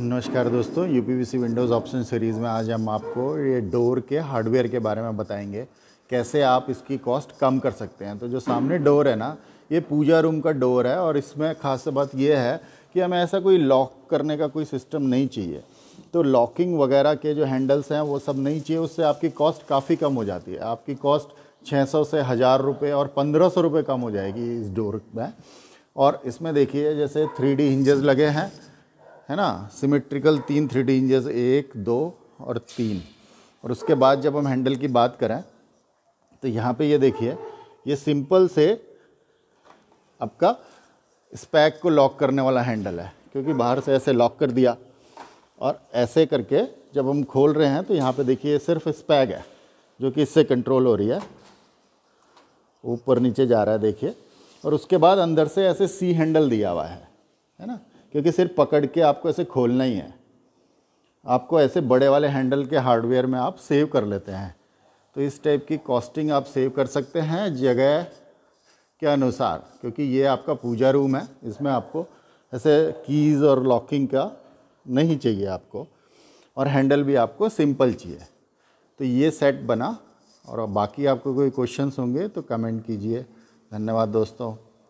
नमस्कार दोस्तों U P Windows option series में आज हम आपको ये डोर के हार्डवेयर के बारे में बताएँगे, कैसे आप इसकी कॉस्ट कम कर सकते हैं। तो जो सामने डोर है ना, ये पूजा रूम का डोर है और इसमें खास बात ये है कि हमें ऐसा कोई लॉक करने का कोई सिस्टम नहीं चाहिए। तो लॉकिंग वगैरह के जो हैंडल्स हैं, वो सब नहीं चाहिए, उससे आपकी कॉस्ट काफ़ी कम हो जाती है। आपकी कॉस्ट 600 से हज़ार रुपये और पंद्रह सौ रुपये कम हो जाएगी इस डोर में। और इसमें देखिए, जैसे थ्री डी लगे हैं है ना? सिमेट्रिकल तीन थ्री डी इंजेस एक, दो और तीन। और उसके बाद जब हम हैंडल की बात करें तो यहाँ पे ये देखिए, ये सिंपल से आपका स्पैक को लॉक करने वाला हैंडल है, क्योंकि बाहर से ऐसे लॉक कर दिया। और ऐसे करके जब हम खोल रहे हैं तो यहाँ पे देखिए सिर्फ़ स्पैग है, जो कि इससे कंट्रोल हो रही है। ऊपर नीचे जा रहा है, देखिए। और उसके बाद अंदर से ऐसे सी हैंडल दिया हुआ है है ना? क्योंकि सिर्फ़ पकड़ के आपको ऐसे खोलना ही है। आपको ऐसे बड़े वाले हैंडल के हार्डवेयर में आप सेव कर लेते हैं। तो इस टाइप की कॉस्टिंग आप सेव कर सकते हैं जगह के अनुसार, क्योंकि ये आपका पूजा रूम है, इसमें आपको ऐसे कीज़ और लॉकिंग का नहीं चाहिए आपको, और हैंडल भी आपको सिंपल चाहिए। तो ये सेट बना, और बाकी आपको कोई क्वेश्चंस होंगे तो कमेंट कीजिए। धन्यवाद दोस्तों।